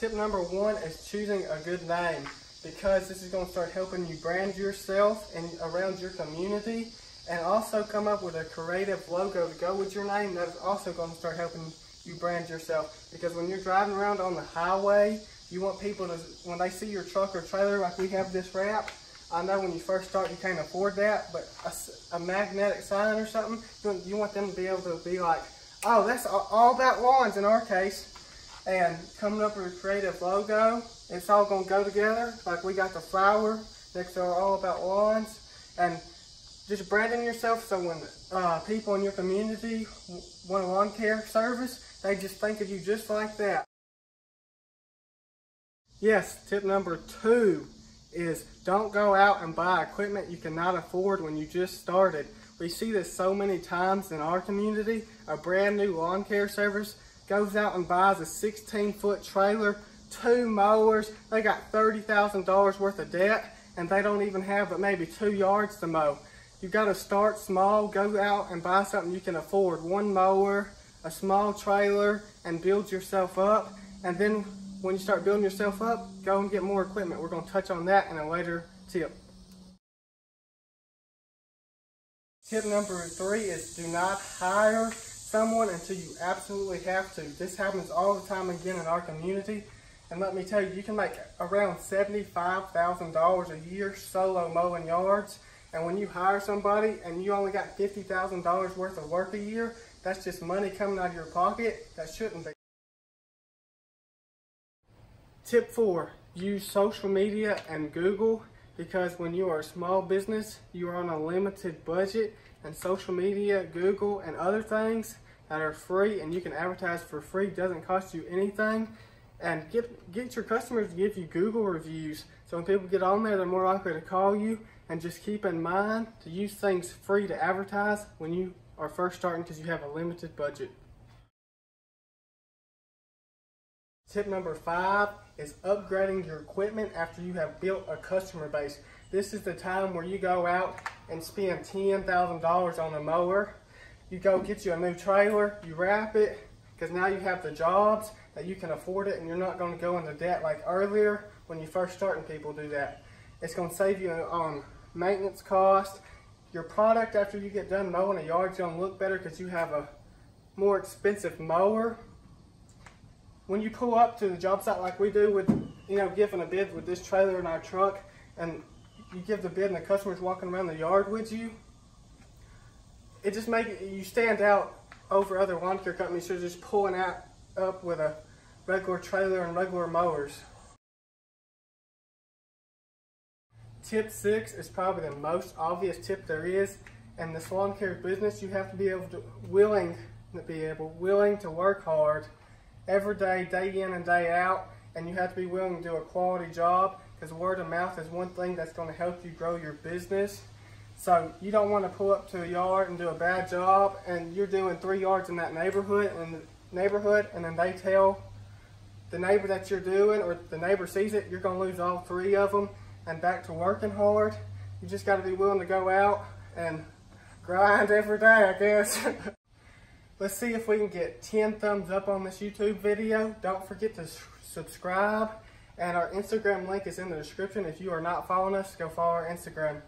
Tip number one is choosing a good name because this is going to start helping you brand yourself and around your community and also come up with a creative logo to go with your name that's also going to start helping you brand yourself. Because when you're driving around on the highway you want people to when they see your truck or trailer like we have this wrap I know when you first start you can't afford that but a, a magnetic sign or something you want them to be able to be like oh that's all, about lawns in our case and coming up with a creative logo. It's all going to go together. Like we got the flower next to All About Lawns. And just branding yourself so when uh, people in your community want a lawn care service, they just think of you just like that. Yes, tip number two is don't go out and buy equipment you cannot afford when you just started. We see this so many times in our community, a brand new lawn care service goes out and buys a 16 foot trailer, two mowers, they got $30,000 worth of debt and they don't even have but maybe two yards to mow. You gotta start small, go out and buy something you can afford. One mower, a small trailer, and build yourself up. And then when you start building yourself up, go and get more equipment. We're gonna touch on that in a later tip. Tip number three is do not hire someone until you absolutely have to. This happens all the time again in our community. And let me tell you, you can make around $75,000 a year solo mowing yards. And when you hire somebody and you only got $50,000 worth of work a year, that's just money coming out of your pocket. That shouldn't be. Tip four, use social media and Google because when you are a small business, you are on a limited budget and social media, Google, and other things that are free and you can advertise for free, doesn't cost you anything. And get, get your customers to give you Google reviews. So when people get on there, they're more likely to call you. And just keep in mind to use things free to advertise when you are first starting because you have a limited budget. Tip number five is upgrading your equipment after you have built a customer base. This is the time where you go out and spend $10,000 on a mower. You go get you a new trailer, you wrap it, because now you have the jobs that you can afford it and you're not going to go into debt like earlier when you first starting people do that. It's going to save you on maintenance cost. Your product after you get done mowing a yard is going to look better because you have a more expensive mower when you pull up to the job site like we do with, you know, giving a bid with this trailer in our truck and you give the bid and the customer's walking around the yard with you, it just makes you stand out over other lawn care companies who are just pulling out up with a regular trailer and regular mowers. Tip six is probably the most obvious tip there is. In this lawn care business, you have to be able to willing to be able willing to work hard every day, day in and day out, and you have to be willing to do a quality job because word of mouth is one thing that's going to help you grow your business. So you don't want to pull up to a yard and do a bad job and you're doing three yards in that neighborhood and the neighborhood and then they tell the neighbor that you're doing or the neighbor sees it, you're going to lose all three of them and back to working hard. You just got to be willing to go out and grind every day, I guess. Let's see if we can get 10 thumbs up on this YouTube video. Don't forget to subscribe. And our Instagram link is in the description. If you are not following us, go follow our Instagram.